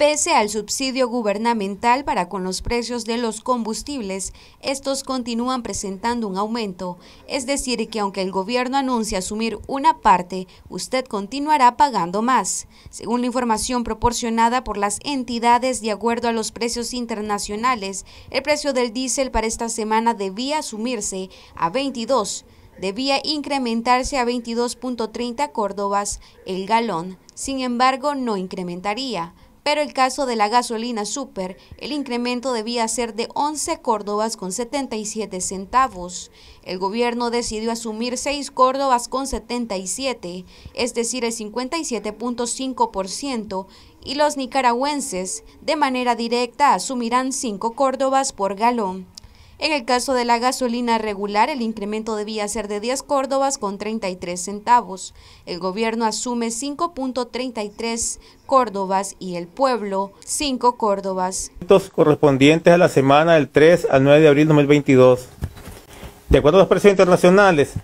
Pese al subsidio gubernamental para con los precios de los combustibles, estos continúan presentando un aumento, es decir, que aunque el gobierno anuncia asumir una parte, usted continuará pagando más. Según la información proporcionada por las entidades de acuerdo a los precios internacionales, el precio del diésel para esta semana debía asumirse a 22 debía incrementarse a 22.30 córdobas el galón, sin embargo no incrementaría pero el caso de la gasolina super, el incremento debía ser de 11 córdobas con 77 centavos. El gobierno decidió asumir 6 córdobas con 77, es decir, el 57.5%, y los nicaragüenses, de manera directa, asumirán 5 córdobas por galón. En el caso de la gasolina regular, el incremento debía ser de 10 córdobas con 33 centavos. El gobierno asume 5.33 córdobas y el pueblo 5 córdobas. correspondientes a la semana del 3 al 9 de abril de 2022. De acuerdo a los precios internacionales,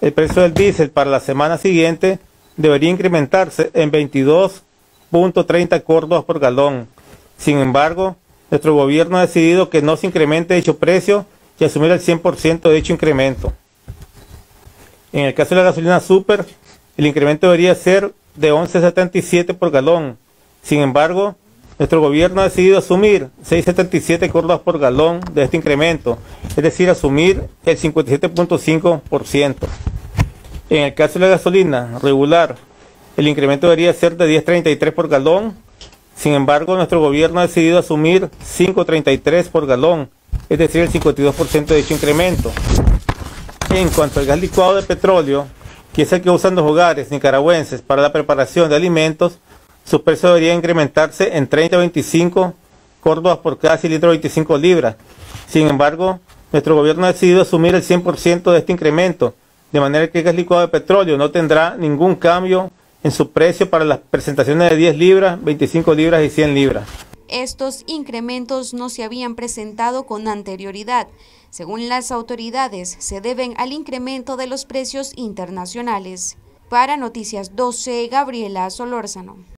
el precio del diésel para la semana siguiente debería incrementarse en 22.30 córdobas por galón. Sin embargo, nuestro gobierno ha decidido que no se incremente dicho precio y asumir el 100% de dicho incremento. En el caso de la gasolina super, el incremento debería ser de 11.77 por galón. Sin embargo, nuestro gobierno ha decidido asumir 6.77 córdobas por galón de este incremento, es decir, asumir el 57.5%. En el caso de la gasolina regular, el incremento debería ser de 10.33 por galón sin embargo, nuestro gobierno ha decidido asumir 5.33 por galón, es decir, el 52% de dicho incremento. En cuanto al gas licuado de petróleo, que es el que usan los hogares nicaragüenses para la preparación de alimentos, su precio debería incrementarse en 30 25 córdobas por cada cilindro de 25 libras. Sin embargo, nuestro gobierno ha decidido asumir el 100% de este incremento, de manera que el gas licuado de petróleo no tendrá ningún cambio en su precio para las presentaciones de 10 libras, 25 libras y 100 libras. Estos incrementos no se habían presentado con anterioridad. Según las autoridades, se deben al incremento de los precios internacionales. Para Noticias 12, Gabriela Solórzano.